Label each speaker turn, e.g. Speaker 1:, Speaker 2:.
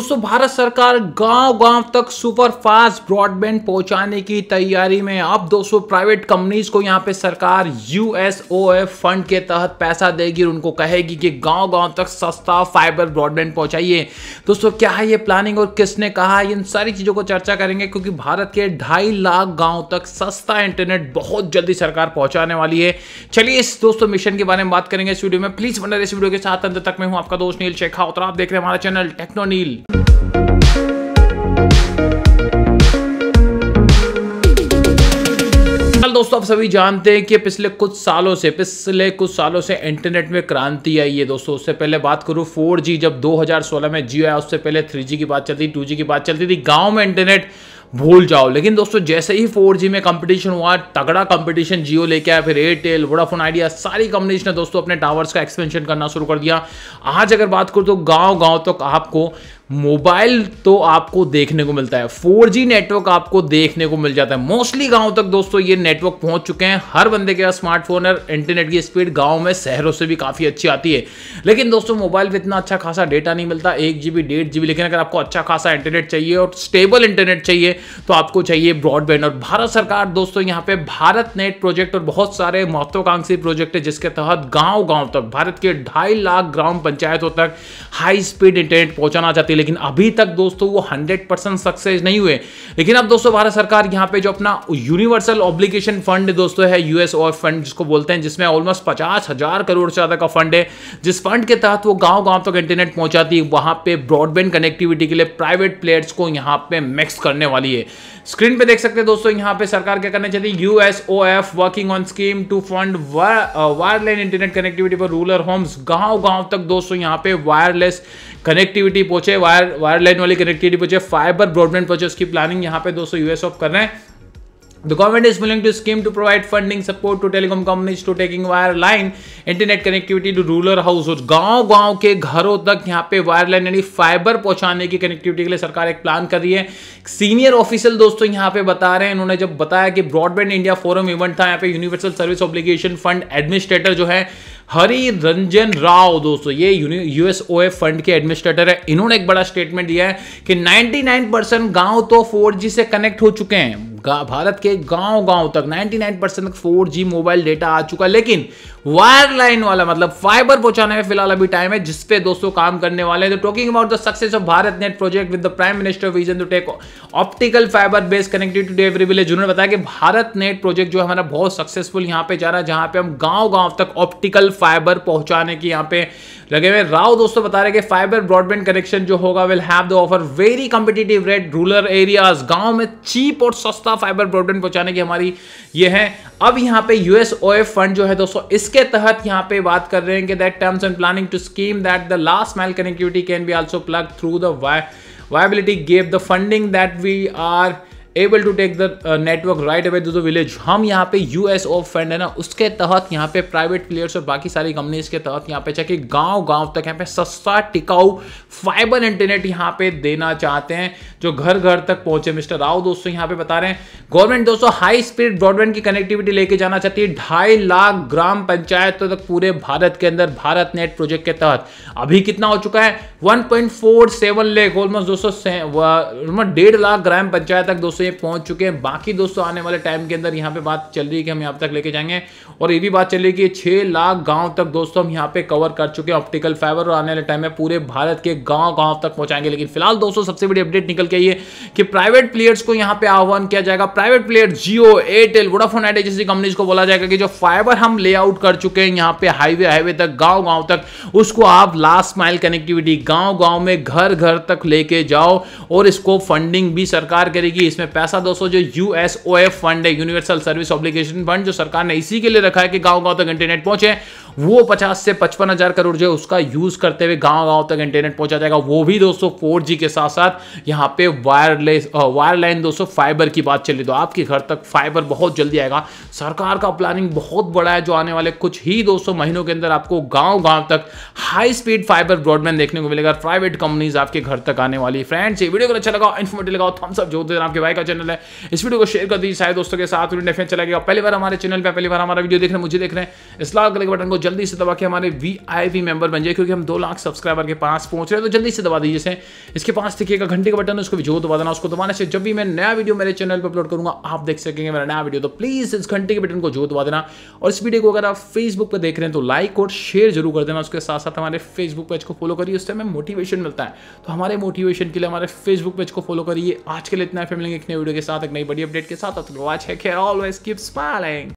Speaker 1: दोस्तों भारत सरकार गाँव गाँव तक सुपर फास्ट ब्रॉडबैंड पहुँचाने की तैयारी में। अब दोस्तों, प्राइवेट कंपनीज़ को यहाँ पे सरकार यूएसओएफ फंड के तहत पैसा देगी और उनको कहेगी कि गाँव गाँव तक सस्ता फाइबर ब्रॉडबैंड पहुंचाइए। दोस्तों, क्या है ये प्लानिंग और किसने कहा? इन सारी चीज़ों को चर्चा करेंगे क्योंकि भारत के ढाई लाख गाँव तक सस्ता इंटरनेट बहुत जल्दी सरकार पहुँचाने वाली है। चलिए इस दोस्तों मिशन के बारे में बात करेंगे इस वीडियो में। प्लीज़ बने इस वीडियो के साथ। अंत तक मैं हूँ आपका दोस्त नील शेखावत और आप देख रहे हैं हमारा चैनल टेक्नो नील दोस्तों, आप सभी जानते हैं कि पिछले कुछ सालों से, पिछले कुछ सालों से इंटरनेट में क्रांति आई है दोस्तों। उससे पहले बात करूँ 4G जब 2016 में जियो आया, उससे पहले 3G की बात चलती 2G की बात चलती थी। गाँव में इंटरनेट भूल जाओ। लेकिन दोस्तों, जैसे ही 4G में कंपटीशन हुआ, तगड़ा कंपटीशन जियो लेके आया, फिर एयरटेल वोडाफोन आइडिया सारी कंपनीज़ ने दोस्तों अपने टावर्स का एक्सपेंशन करना शुरू कर दिया। आज अगर बात करूँ तो गाँव गाँव तक तो आपको मोबाइल तो आपको देखने को मिलता है। 4G नेटवर्क आपको देखने को मिल जाता है। मोस्टली गाँव तक दोस्तों ये नेटवर्क पहुँच चुके हैं। हर बंदे के पास स्मार्टफ़ोन है इंटरनेट की स्पीड गाँव में, शहरों से भी काफ़ी अच्छी आती है। लेकिन दोस्तों मोबाइल पे इतना अच्छा खासा डेटा नहीं मिलता। एक जी डेढ़ जी लेकिन अगर आपको अच्छा खासा इंटरनेट चाहिए और स्टेबल इंटरनेट चाहिए तो आपको चाहिए ब्रॉडबैंड और भारत सरकार दोस्तों यहाँ पे भारत नेट प्रोजेक्ट और बहुत सारे महत्वाकांक्षी प्रोजेक्ट है, जिसके तहत गाँव गाँव तक, भारत के ढाई लाख ग्राम पंचायतों तक हाई स्पीड इंटरनेट पहुंचाना चाहती है। लेकिन अभी तक दोस्तों वो 100 परसेंट सक्सेस नहीं हुए। लेकिन अब दोस्तों भारत सरकार यहाँ पे जो अपना यूनिवर्सल ऑब्लिगेशन फंड दोस्तों है यूएस और फंड जिसको बोलते हैं, जिसमें ऑलमोस्ट पचास हज़ार करोड़ से ज़्यादा का फंड है, जिस फंड के तहत वो गाँव गाँव तक इंटरनेट पहुंचाती है, वहाँ पर ब्रॉडबैंड कनेक्टिविटी के लिए प्राइवेट प्लेयर्स को यहाँ पे मैक्स करने वाली है। स्क्रीन पे देख सकते हैं दोस्तों, यहाँ पे सरकार क्या करना चाहती है USOF working on scheme to fund wireline internet connectivity for rural homes गाँव गाँव तक दोस्तों, यहाँ पे वायरलेस कनेक्टिविटी पहुँचे वायर वायरलाइन वाली कनेक्टिविटी पहुँचे फाइबर ब्रॉडबैंड पहुँचे, उसकी प्लानिंग यहाँ पे दोस्तों यूएस ऑफ़ कर रहे हैं। The government is willing to scheme to provide funding support to telecom companies to taking wireline internet connectivity to rural households. गाँव गाँव के घरों तक यहाँ पे वायरलाइन यानी फाइबर पहुँचाने की कनेक्टिविटी के लिए सरकार एक प्लान कर रही है सीनियर ऑफिशियल दोस्तों यहाँ पे बता रहे हैं इन्होंने जब बताया कि ब्रॉडबैंड इंडिया फोरम इवेंट था, यहाँ पे universal service obligation fund administrator जो है हरि रंजन राव, दोस्तों, ये यूएसओएफ फंड के एडमिनिस्ट्रेटर है। इन्होंने एक बड़ा स्टेटमेंट दिया है कि 99 परसेंट गाँव तो 4G से कनेक्ट हो चुके हैं। भारत के गाँव गाँव तक 99 परसेंट तक 4G मोबाइल डेटा आ चुका है। लेकिन वायरलाइन वाला मतलब फाइबर पहुँचाने में फ़िलहाल अभी टाइम है जिसपे दोस्तों काम करने वाले हैं। तो talking about the success of BharatNet project with the prime minister vision to take optical fibre based connectivity to every village उन्होंने बताया कि भारत नेट प्रोजेक्ट जो हमारा बहुत सक्सेसफुल यहाँ पे जा रहा है, जहाँ पे हम गाँव गाँव तक ऑप्टिकल फाइबर पहुँचाने की यहाँ पे लगे हुए राव दोस्तों बता रहे कि फाइबर ब्रॉडबैंड कनेक्शन जो होगा will have the offer very competitive rate rural areas गाँव में चीप और सस्ता फाइबर ब्रॉडबैंड पहुँचाने की हमारी ये है। अब यहाँ पे यूएस फंड जो है दोस्तों, इसके तहत यहाँ पे बात कर रहे हैं कि that terms and planning to scheme that the last mile connectivity can be also plug through the viability gave the funding that we are able to take the network right away to the village हम यहाँ पे US of fund है ना, उसके तहत यहाँ पे private players और बाकी सारी कंपनीज़ के तहत यहाँ पे चाहे गाँव गाँव तक यहाँ पे सस्ता टिकाऊ फाइबर इंटरनेट यहाँ पे देना चाहते हैं, जो घर घर तक पहुँचे। मिस्टर राव दोस्तों यहाँ पे बता रहे हैं, गवर्नमेंट दोस्तों हाई स्पीड ब्रॉडबैंड की कनेक्टिविटी लेके जाना चाहती है ढाई लाख ग्राम पंचायतों तक पूरे भारत के अंदर, भारत नेट प्रोजेक्ट के तहत। अभी कितना हो चुका है? One point four seven lakh almost दोस्तों डेढ़ लाख ग्राम पंचायत तक दोस्तों ये पहुँच चुके हैं। बाकी दोस्तों, आने वाले टाइम के अंदर यहाँ पे बात चल रही है कि हम यहाँ तक लेके जाएँगे। और ये भी बात चल रही है कि छह लाख गाँव तक दोस्तों हम यहाँ पे कवर कर चुके हैं ऑप्टिकल फाइबर और आने वाले टाइम में पूरे भारत के गाँव गाँव तक पहुंचाएँगे। लेकिन फ़िलहाल दोस्तों, सबसे बड़ी अपडेट निकल के ये कि प्राइवेट प्लेयर्स को यहाँ पे आह्वान किया जाएगा। Private player Jio Airtel Vodafone Idea जैसी कंपनीज़ को बोला जाएगा कि जो फाइबर हम लेआउट कर चुके हैं यहाँ पे हाईवे हाईवे तक गाँव गाँव तक, उसको आप लास्ट माइल कनेक्टिविटी गाँव गाँव में घर घर तक लेके जाओ और इसको फंडिंग भी सरकार करेगी। इसमें पैसा दोस्तों जो यूएसओएफ फंड है यूनिवर्सल सर्विस ऑब्लिगेशन फंड जो सरकार ने इसी के लिए रखा है कि गाँव गाँव तक इंटरनेट पहुँचे। वो पचास से पचपन हज़ार करोड़ जो है उसका यूज़ करते हुए गाँव गाँव तक इंटरनेट पहुँचा जाएगा। वो भी दोस्तों फोर के साथ साथ यहाँ पे वायरलेस वायरलाइन दोस्तों फाइबर की बात चली तो आपके घर तक फाइबर बहुत जल्दी आएगा। सरकार का प्लानिंग बहुत बड़ा है जो आने वाले कुछ ही दोस्तों महीनों के अंदर आपको गाँव गाँव तक हाई स्पीड फाइबर ब्रॉडबैंड देखने को मिलेगा। प्राइवेट कंपनीज़ आपके घर तक आने वाली। फ्रेंड्स ये वीडियो को अच्छा लगा इन्फॉर्मेटिव लगाओ थम्स अप जो आपके भाई का चैनल है। इस वीडियो को शेयर कर दीजिए। सारे दोस्तों के साथ वीडियो चला गया। पहली बार हमारे चैनल पर पहली बार हमारा वीडियो देख रहे हैं, मुझे देख रहे हैं। इस लाल कलर के बटन को जल्दी से दबा के हमारे वी मेंबर बन जाए क्योंकि हम दो लाख सब्सक्राइबर के पास पहुँच रहे हैं तो जल्दी से दबा दीजिए इसके पास देखिएगा घंटे का बटन है, उसको भी जो दबा देना, उसको दबाने से जब भी मैं नया वीडियो मेरे चैनल पर अपलोड करूँगा, आप देख सकेंगे मेरा नया वीडियो तो प्लीज़ इस घंटे के बटन को जो दबा देना। और इस वीडियो को अगर आप फेसबुक पर देख रहे हैं तो लाइक और शेयर ज़रूर कर देना, उसके साथ साथ हमारे फेसबुक पेज को फॉलो करिए उससे हमें मोटिवेशन मिलता है। तो हमारे मोटिवेशन के लिए हमारे फेसबुक पेज को फॉलो करिए। आज के लिए इतना फ़िल्म एक नई वीडियो के साथ, एक नई बड़ी अपडेट के साथ। Always keep